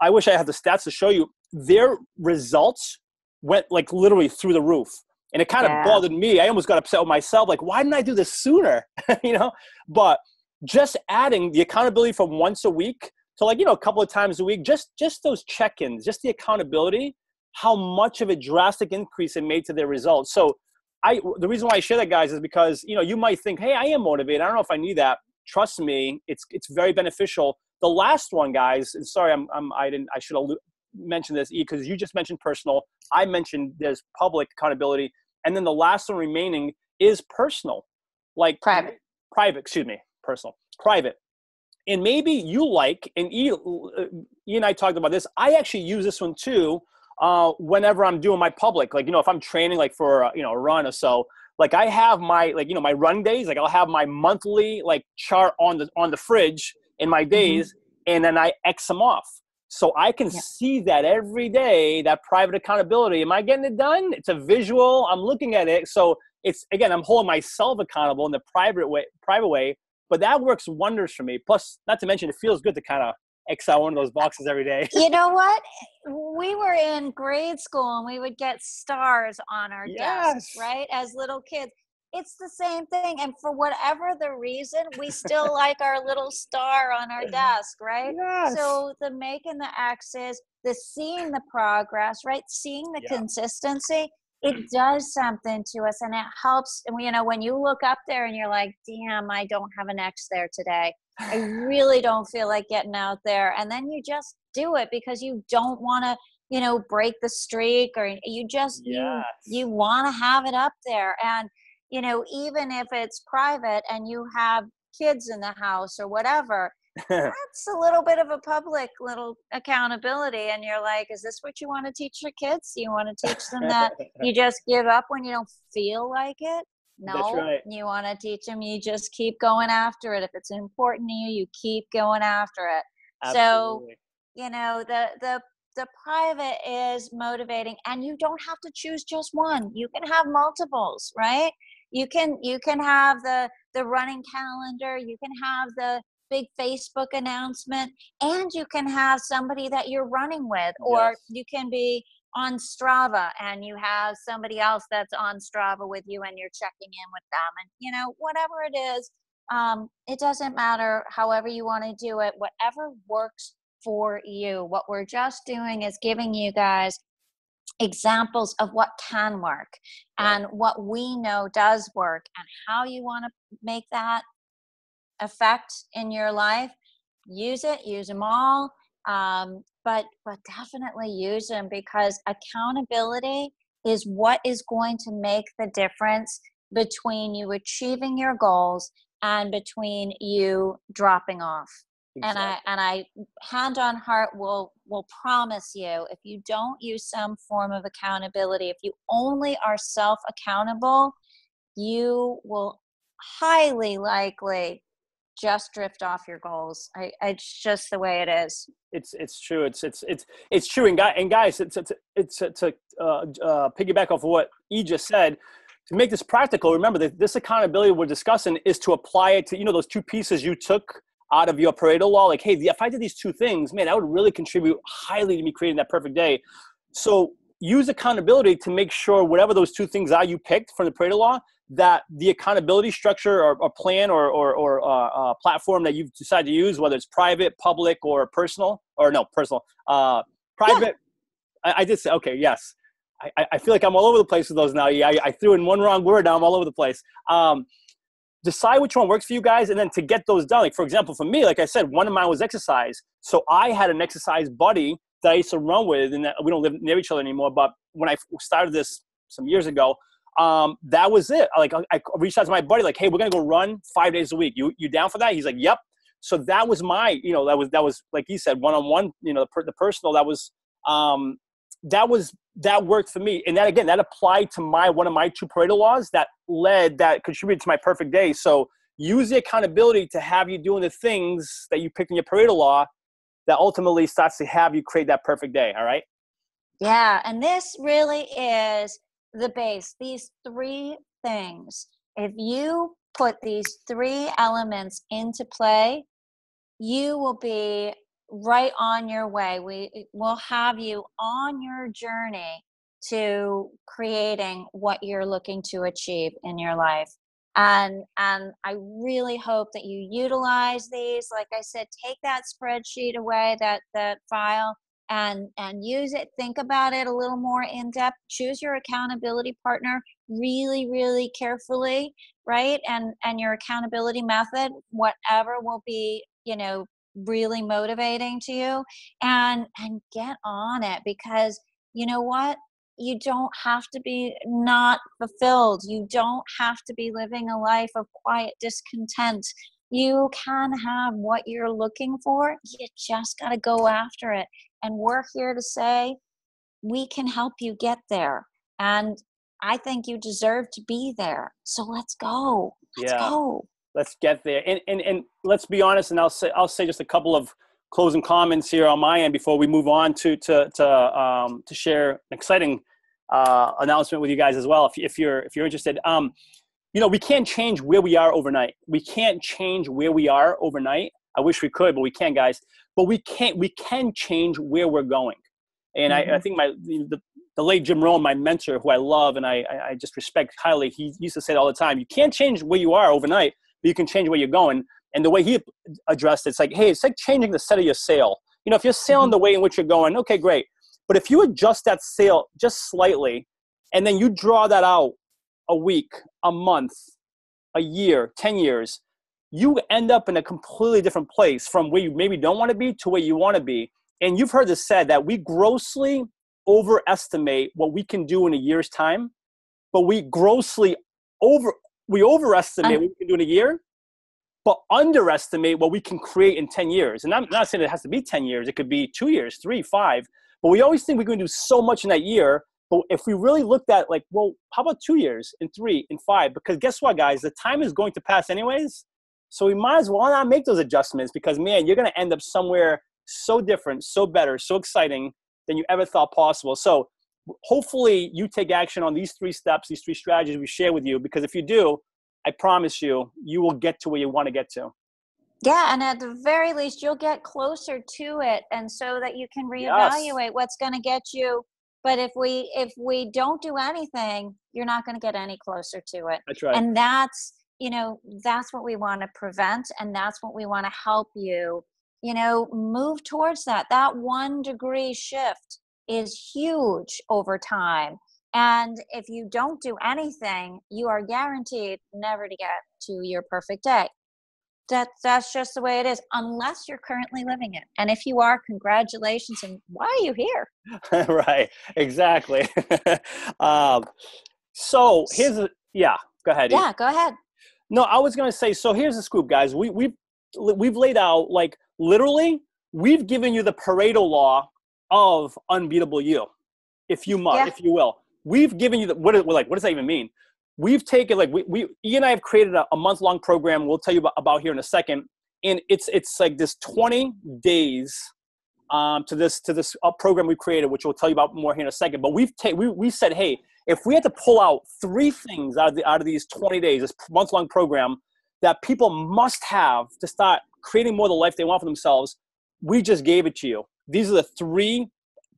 I wish I had the stats to show you, their results went like literally through the roof. And it kind of yeah. bothered me. I almost got upset with myself, like, why didn't I do this sooner? you know? But just adding the accountability from once a week to like, you know, a couple of times a week, just just those check-ins, just the accountability, how much of a drastic increase it made to their results. So I the reason why I share that guys is because you know you might think, hey, I am motivated. I don't know if I need that trust me, it's it's very beneficial. The last one, guys, and sorry, I'm, I'm I didn't I should have mentioned this because you just mentioned personal. I mentioned there's public accountability, and then the last one remaining is personal, like private. Private, excuse me, personal, private. And maybe you like, and E, uh, e and I talked about this. I actually use this one too uh, whenever I'm doing my public, like you know, if I'm training like for a, you know a run or so, like I have my like you know my run days like I'll have my monthly like chart on the on the fridge in my mm-hmm. days mm-hmm. and then I X them off so I can yeah. see that every day that private accountability am I getting it done it's a visual I'm looking at it so it's again I'm holding myself accountable in the private way private way but that works wonders for me plus not to mention it feels good to kind of Excel one of those boxes every day. You know what? We were in grade school and we would get stars on our yes. desks, right? As little kids. It's the same thing. And for whatever the reason, we still like our little star on our desk, right? Yes. So the making the X's, the seeing the progress, right? Seeing the yeah. consistency, it does something to us and it helps. You know, when you look up there and you're like, damn, I don't have an X there today I really don't feel like getting out there. And then you just do it because you don't want to, you know, break the streak or you just, yes. you, you want to have it up there. And, you know, even if it's private and you have kids in the house or whatever, that's a little bit of a public little accountability. And you're like, is this what you want to teach your kids? You want to teach them that you just give up when you don't feel like it? No, right. you want to teach them, you just keep going after it. If it's important to you, you keep going after it. Absolutely. So, you know, the the the private is motivating and you don't have to choose just one. You can have multiples, right? You can you can have the the running calendar, you can have the big Facebook announcement and you can have somebody that you're running with or yes. you can be on Strava and you have somebody else that's on Strava with you and you're checking in with them and you know whatever it is um, it doesn't matter however you want to do it whatever works for you what we're just doing is giving you guys examples of what can work and what we know does work and how you want to make that effect in your life use it use them all um, but but definitely use them because accountability is what is going to make the difference between you achieving your goals and between you dropping off. And i and i hand on heart will will promise you if you don't use some form of accountability if you only are self accountable you will highly likely just drift off your goals. I, it's just the way it is. It's it's true. It's it's it's it's true. And, guy, and guys it's it's it's to uh, uh, piggyback off of what e just said to make this practical remember that this accountability we're discussing is to apply it to you know those two pieces you took out of your Pareto law, like, hey, if I did these two things, man, that would really contribute highly to me creating that perfect day. So use accountability to make sure whatever those two things are you picked from the Pareto law, that the accountability structure or, or plan or, or, or uh, uh, platform that you've decided to use, whether it's private, public, or personal, or no, personal, uh, private. Yeah. I, I, did say, okay, yes. I, I feel like I'm all over the place with those now. Yeah, I, I threw in one wrong word. Now I'm all over the place. Um, decide which one works for you guys and then to get those done like for example for me like i said one of mine was exercise so i had an exercise buddy that i used to run with and we don't live near each other anymore but when i started this some years ago um, that was it. Like I, reached out to my buddy like hey we're gonna go run five days a week. You you down for that? He's like yep. So that was my you know that was that was like he said one-on-one you know the, per, the personal that was um that was that worked for me. And that again that applied to my one of my two pareto laws that led that contributed to my perfect day. So use the accountability to have you doing the things that you picked in your pareto law that ultimately starts to have you create that perfect day all right? Yeah and this really is the base these three things if you put these three elements into play you will be right on your way. We will have you on your journey to creating what you're looking to achieve in your life. And and I really hope that you utilize these. Like I said, take that spreadsheet away, that that file, and and use it. Think about it a little more in depth. Choose your accountability partner really, really carefully, right? And and your accountability method, whatever will be you know really motivating to you and and get on it because you know what you don't have to be not fulfilled you don't have to be living a life of quiet discontent you can have what you're looking for you just got to go after it and we're here to say we can help you get there and i think you deserve to be there so let's go let's yeah. go let's get there. And, and, and let's be honest, and I'll say, I'll say just a couple of closing comments here on my end before we move on to, to, to, um, to share an exciting uh, announcement with you guys as well, if, if, you're, if you're interested. Um, you know, we can't change where we are overnight. We can't change where we are overnight. I wish we could, but we can't, guys. But we can't. We can change where we're going. And mm-hmm. I, I, mm-hmm. think my the, the late Jim Rohn, my mentor, who I love and I, I just respect highly, he used to say it all the time: you can't change where you are overnight, but you can change where you're going. And the way he addressed it, it's like, hey, it's like changing the set of your sail. You know, if you're sailing mm-hmm. the way in which you're going, okay, great. But if you adjust that sail just slightly, and then you draw that out a week, a month, a year, 10 years, you end up in a completely different place from where you maybe don't want to be to where you want to be. And you've heard this said that we grossly overestimate what we can do in a year's time, but we grossly over we overestimate um. what we can do in a year, but underestimate what we can create in 10 years. And I'm not saying it has to be 10 years, it could be two years, three, five. But we always think we're going to do so much in that year. But if we really looked at, like, well, how about two years, and three, and five? Because guess what, guys? The time is going to pass anyways. So we might as well not make those adjustments because, man, you're going to end up somewhere so different, so better, so exciting than you ever thought possible. So hopefully you take action on these three steps, these three strategies we share with you, because if you do, I promise you, you will get to where you want to get to. Yeah, and at the very least, you'll get closer to it, and so that you can reevaluate yes. what's going to get you. But if we if we don't do anything, you're not going to get any closer to it. That's right. And that's you know that's what we want to prevent, and that's what we want to help you. You know, move towards that. That one degree shift is huge over time. And if you don't do anything, you are guaranteed never to get to your perfect day. That, that's just the way it is, unless you're currently living it. And if you are, congratulations. And why are you here? right, exactly. um, so here's a, yeah, go ahead. Yeah, go ahead. No, I was going to say, so here's the scoop, guys. We, we've, we've laid out like literally, we've given you the Pareto law of unbeatable you, if you must, yeah. if you will. We've given you the what? Like, what does that even mean? We've taken like we, we E and I have created a, a month long program. We'll tell you about, about here in a second, and it's it's like this 20 days um, to this to this uh, program we created, which we'll tell you about more here in a second. But we've ta- we we said, hey, if we had to pull out three things out of the out of these 20 days, this month long program that people must have to start creating more of the life they want for themselves, we just gave it to you. These are the three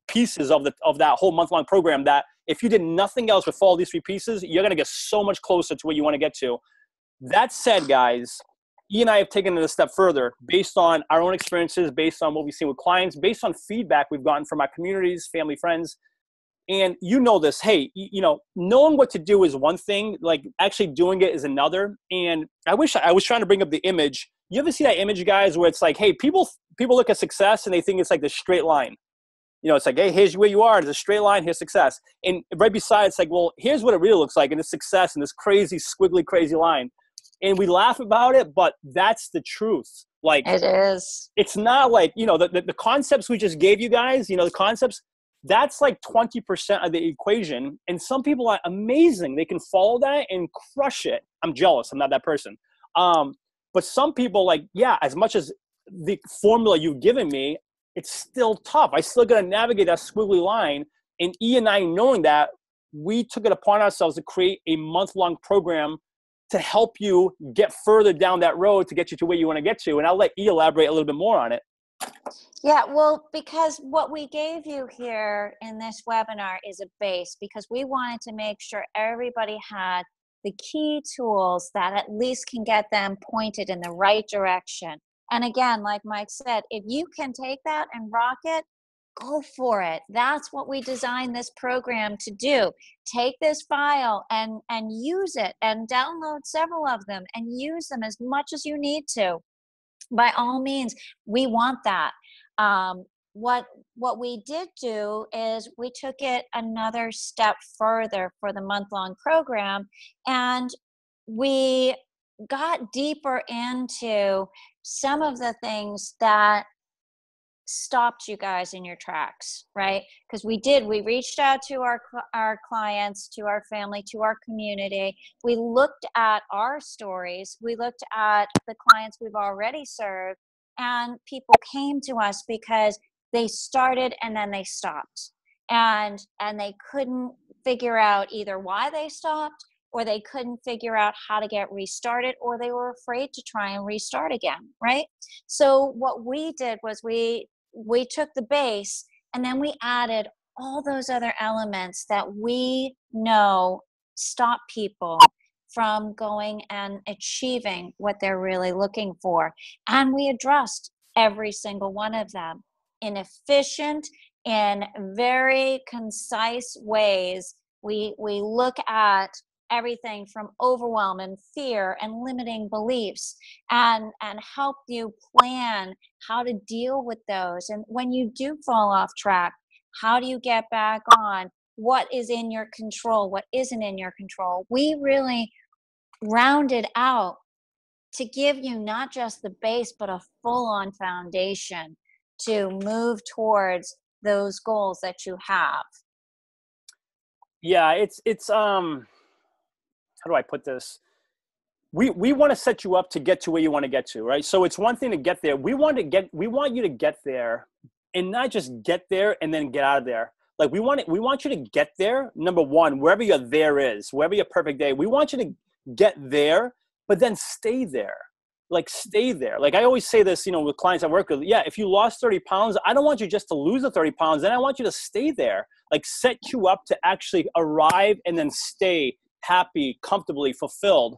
pieces of the of that whole month long program that if you did nothing else but follow these three pieces, you're gonna get so much closer to what you want to get to. That said, guys, E and I have taken it a step further based on our own experiences, based on what we've seen with clients, based on feedback we've gotten from our communities, family, friends. And you know this, hey, you know, knowing what to do is one thing, like actually doing it is another. And I wish I was trying to bring up the image. You ever see that image, guys, where it's like, hey, people people look at success and they think it's like the straight line. You know, it's like, hey, here's where you are. There's a straight line. Here's success. And right beside, it's like, well, here's what it really looks like, and it's success and this crazy, squiggly, crazy line and we laugh about it, but that's the truth. Like it is. It's not like you know the, the, the concepts we just gave you guys. You know the concepts. That's like twenty percent of the equation, and some people are amazing. They can follow that and crush it. I'm jealous. I'm not that person. Um, but some people like yeah. As much as the formula you've given me, it's still tough. I still got to navigate that squiggly line. And E and I knowing that, we took it upon ourselves to create a month long program to help you get further down that road to get you to where you want to get to. And I'll let you elaborate a little bit more on it. Yeah, well, because what we gave you here in this webinar is a base because we wanted to make sure everybody had the key tools that at least can get them pointed in the right direction. And again, like Mike said, if you can take that and rock it, go for it. That's what we designed this program to do. Take this file and and use it and download several of them and use them as much as you need to by all means we want that. Um, what what we did do is we took it another step further for the month long program and we got deeper into some of the things that stopped you guys in your tracks right? Because we did. We reached out to our our clients to our family to our community. We looked at our stories. We looked at the clients we've already served and people came to us because they started and then they stopped. And and they couldn't figure out either why they stopped or they couldn't figure out how to get restarted or they were afraid to try and restart again right? So what we did was we we took the base and then we added all those other elements that we know stop people from going and achieving what they're really looking for. And we addressed every single one of them in efficient in very concise ways. We we look at everything from overwhelm and fear and limiting beliefs and and help you plan how to deal with those. And when you do fall off track how do you get back on? What is in your control? What isn't in your control? We really rounded out to give you not just the base but a full on foundation to move towards those goals that you have. Yeah it's it's um how do I put this? We we want to set you up to get to where you want to get to, right? So it's one thing to get there. We want to get we want you to get there and not just get there and then get out of there. Like we want it, we want you to get there. Number one, wherever your there is, wherever your perfect day, we want you to get there, but then stay there. Like stay there. Like I always say this, you know, with clients I work with. Yeah, if you lost 30 pounds, I don't want you just to lose the 30 pounds. Then I want you to stay there. Like set you up to actually arrive and then stay happy, comfortably fulfilled.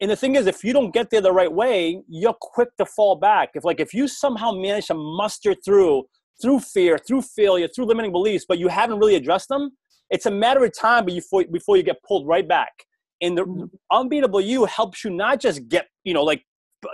And the thing is, if you don't get there the right way, you're quick to fall back. If like if you somehow manage to muster through through fear, through failure, through limiting beliefs, but you haven't really addressed them, it's a matter of time before before you get pulled right back. And the unbeatable you helps you not just get you know like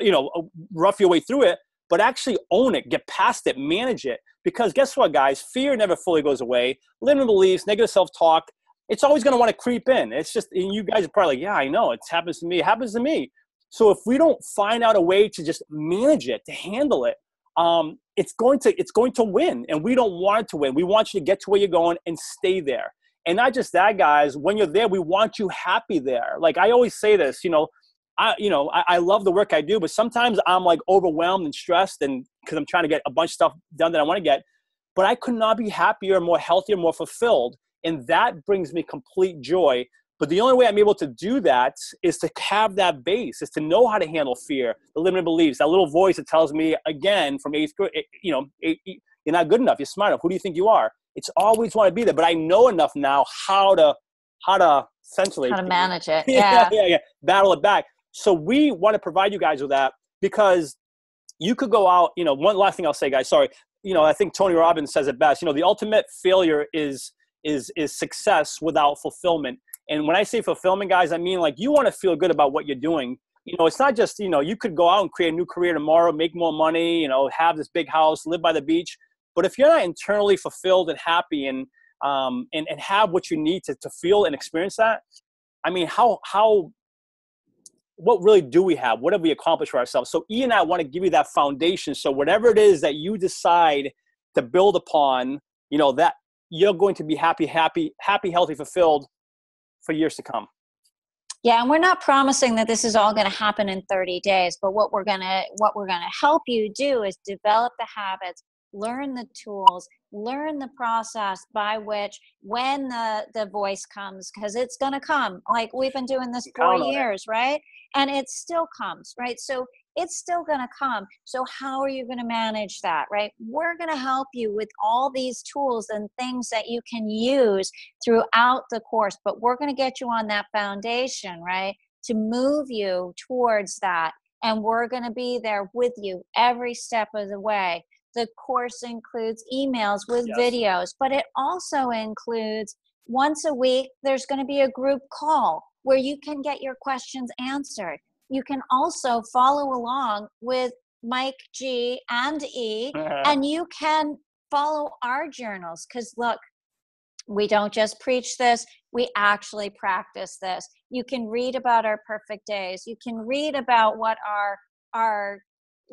you know uh, rough your way through it, but actually own it, get past it, manage it. Because guess what, guys? Fear never fully goes away. Limiting beliefs, negative self talk, it's always going to want to creep in. It's just, and you guys are probably like, yeah, I know. It happens to me. It happens to me. So if we don't find out a way to just manage it, to handle it, um, it's going to it's going to win, and we don't want it to win. We want you to get to where you're going and stay there. And not just that, guys. When you're there, we want you happy there. Like I always say this, you know, I you know I, I love the work I do, but sometimes I'm like overwhelmed and stressed, and because I'm trying to get a bunch of stuff done that I want to get. But I could not be happier, more healthier, more fulfilled, and that brings me complete joy but the only way I'm able to do that is to have that base, is to know how to handle fear, the limiting beliefs, that little voice that tells me again from eighth grade, eh, you know, you're not good enough, you're smart enough. Who do you think you are? It's always want to be there, but I know enough now how to how to essentially how to manage it. Yeah. yeah, yeah, yeah. Battle it back. So we want to provide you guys with that because you could go out. You know, one last thing I'll say, guys. Sorry. You know, I think Tony Robbins says it best. You know, the ultimate failure is is is success without fulfillment and when I say fulfillment, guys, I mean like you want to feel good about what you're doing. You know, it's not just, you know, you could go out and create a new career tomorrow, make more money, you know, have this big house, live by the beach. But if you're not internally fulfilled and happy and um, and, and have what you need to, to feel and experience that, I mean, how how what really do we have? What have we accomplished for ourselves? So E and I want to give you that foundation. So whatever it is that you decide to build upon, you know, that you're going to be happy, happy, happy, healthy, fulfilled for years to come. Yeah, and we're not promising that this is all going to happen in 30 days, but what we're going to what we're going to help you do is develop the habits, learn the tools, learn the process by which when the the voice comes because it's going to come. Like we've been doing this 4 years, right? And it still comes, right? So it's still going to come. So, how are you going to manage that, right? We're going to help you with all these tools and things that you can use throughout the course, but we're going to get you on that foundation, right? To move you towards that. And we're going to be there with you every step of the way. The course includes emails with yes. videos, but it also includes once a week, there's going to be a group call where you can get your questions answered you can also follow along with Mike G and E, uh-huh. and you can follow our journals because look, we don't just preach this, we actually practice this. You can read about our perfect days, you can read about what our our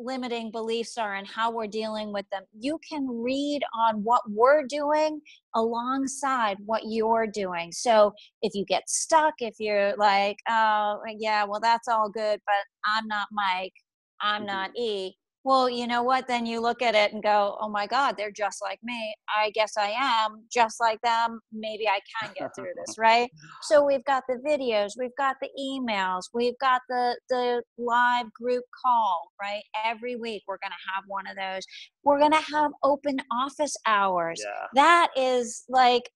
limiting beliefs are and how we're dealing with them. You can read on what we're doing alongside what you're doing. So if you get stuck, if you're like, oh, yeah, well, that's all good, but I'm not Mike, I'm mm-hmm. not E, well, you know what? Then you look at it and go, oh my God, they're just like me. I guess I am just like them. Maybe I can get through this, right? So we've got the videos, we've got the emails, we've got the the live group call, right? Every week we're gonna have one of those. We're gonna have open office hours. Yeah. That is like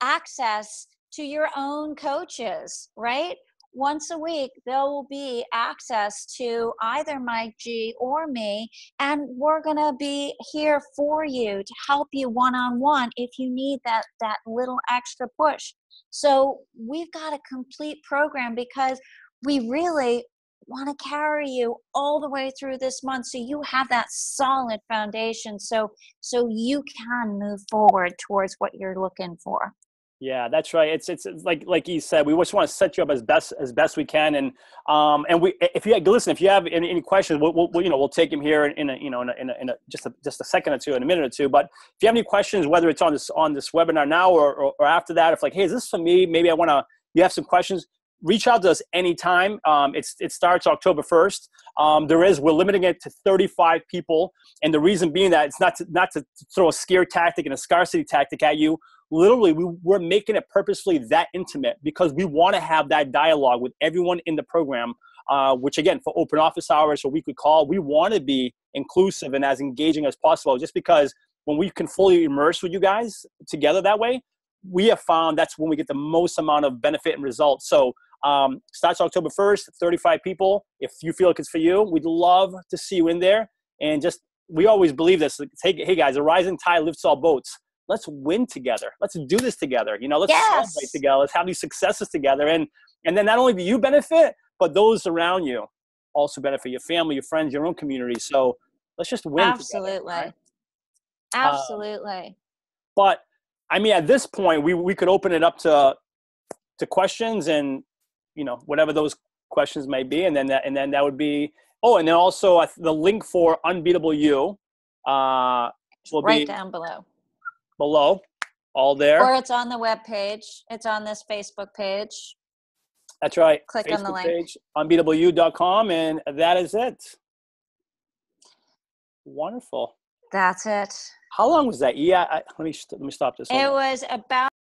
access to your own coaches, right? Once a week there will be access to either Mike G or me, and we're gonna be here for you to help you one on one if you need that that little extra push. So we've got a complete program because we really want to carry you all the way through this month so you have that solid foundation so so you can move forward towards what you're looking for yeah, that's right. It's, it's, like like you said, we just want to set you up as best as best we can, and um and we if you listen, if you have any, any questions, we'll, we'll, you know we'll take him here in a you know in a, in, a, in a, just a, just a second or two, in a minute or two. But if you have any questions, whether it's on this on this webinar now or, or, or after that, if like hey, is this for me? Maybe I want to. You have some questions reach out to us anytime. Um, it's, it starts October 1st. Um, there is, we're limiting it to 35 people. And the reason being that it's not to, not to throw a scare tactic and a scarcity tactic at you literally we, we're making it purposefully that intimate because we want to have that dialogue with everyone in the program uh, which again for open office hours or weekly call we want to be inclusive and as engaging as possible just because when we can fully immerse with you guys together that way we have found that's when we get the most amount of benefit and results. So um, starts october 1st 35 people. If you feel like it's for you we'd love to see you in there. And just we always believe this hey, hey guys a rising tide lifts all boats let's win together. Let's do this together. You know, let's yes. celebrate together. Let's have these successes together. And and then not only do you benefit, but those around you also benefit your family, your friends, your own community. So let's just win. Absolutely. Together, right? Absolutely. Um, but I mean, at this point, we we could open it up to to questions and you know whatever those questions may be, and then that and then that would be oh, and then also the link for Unbeatable You uh, will right be down below. Below, all there. Or it's on the web page. It's on this Facebook page. That's right. Click on the link. Page, unbeatableu.com, and that is it. Wonderful. That's it. How long was that? Yeah, I, let me let me stop this. Hold It on. was about